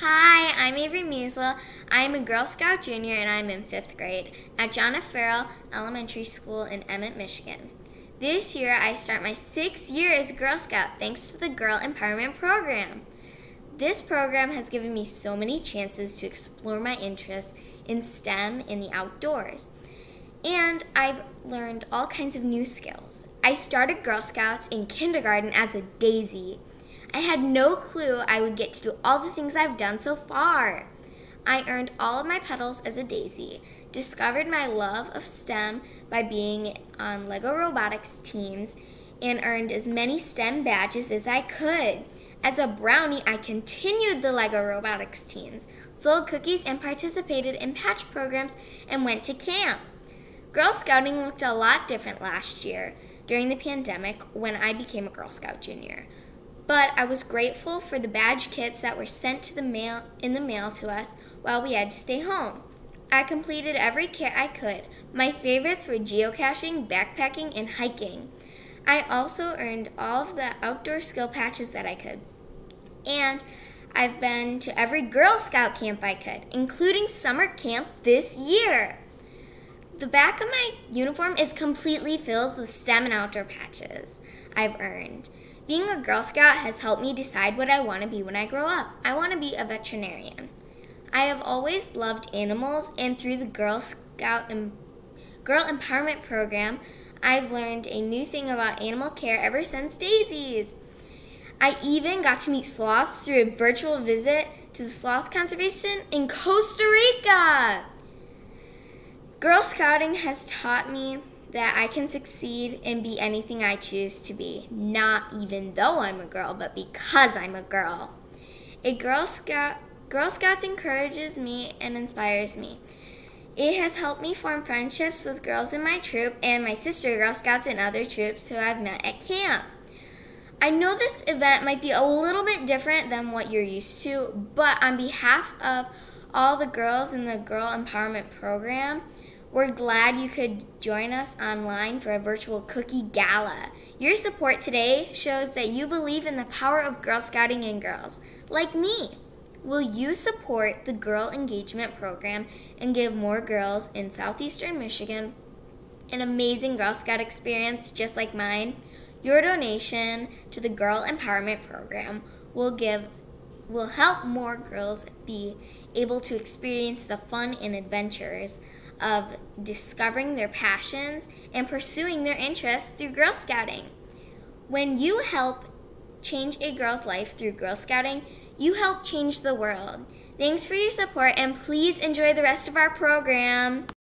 Hi, I'm Avery Measle. I'm a Girl Scout junior and I'm in fifth grade at John F. Farrell Elementary School in Emmett, Michigan. This year, I start my sixth year as a Girl Scout thanks to the Girl Empowerment Program. This program has given me so many chances to explore my interests in STEM and the outdoors. And I've learned all kinds of new skills. I started Girl Scouts in kindergarten as a daisy. I had no clue I would get to do all the things I've done so far. I earned all of my petals as a daisy, discovered my love of STEM by being on LEGO robotics teams, and earned as many STEM badges as I could. As a brownie, I continued the LEGO robotics teams, sold cookies, and participated in patch programs and went to camp. Girl Scouting looked a lot different last year during the pandemic when I became a Girl Scout junior. But I was grateful for the badge kits that were sent to the mail in the mail to us while we had to stay home. I completed every kit I could. My favorites were geocaching, backpacking, and hiking. I also earned all of the outdoor skill patches that I could. And I've been to every Girl Scout camp I could, including summer camp this year. The back of my uniform is completely filled with STEM and outdoor patches I've earned. Being a Girl Scout has helped me decide what I want to be when I grow up. I want to be a veterinarian. I have always loved animals, and through the Girl Scout and Girl Empowerment Program, I've learned a new thing about animal care ever since Daisies. I even got to meet sloths through a virtual visit to the sloth conservation in Costa Rica. Girl Scouting has taught me that I can succeed and be anything I choose to be, not even though I'm a girl, but because I'm a girl. A Girl Scout Girl Scouts encourages me and inspires me. It has helped me form friendships with girls in my troop and my sister Girl Scouts and other troops who I've met at camp. I know this event might be a little bit different than what you're used to, but on behalf of all the girls in the Girl Empowerment Program, we're glad you could join us online for a virtual cookie gala. Your support today shows that you believe in the power of Girl Scouting and girls, like me. Will you support the Girl Engagement Program and give more girls in southeastern Michigan an amazing Girl Scout experience just like mine? Your donation to the Girl Empowerment Program will give will help more girls be able to experience the fun and adventures of discovering their passions and pursuing their interests through Girl Scouting. When you help change a girl's life through Girl Scouting, you help change the world. Thanks for your support and please enjoy the rest of our program.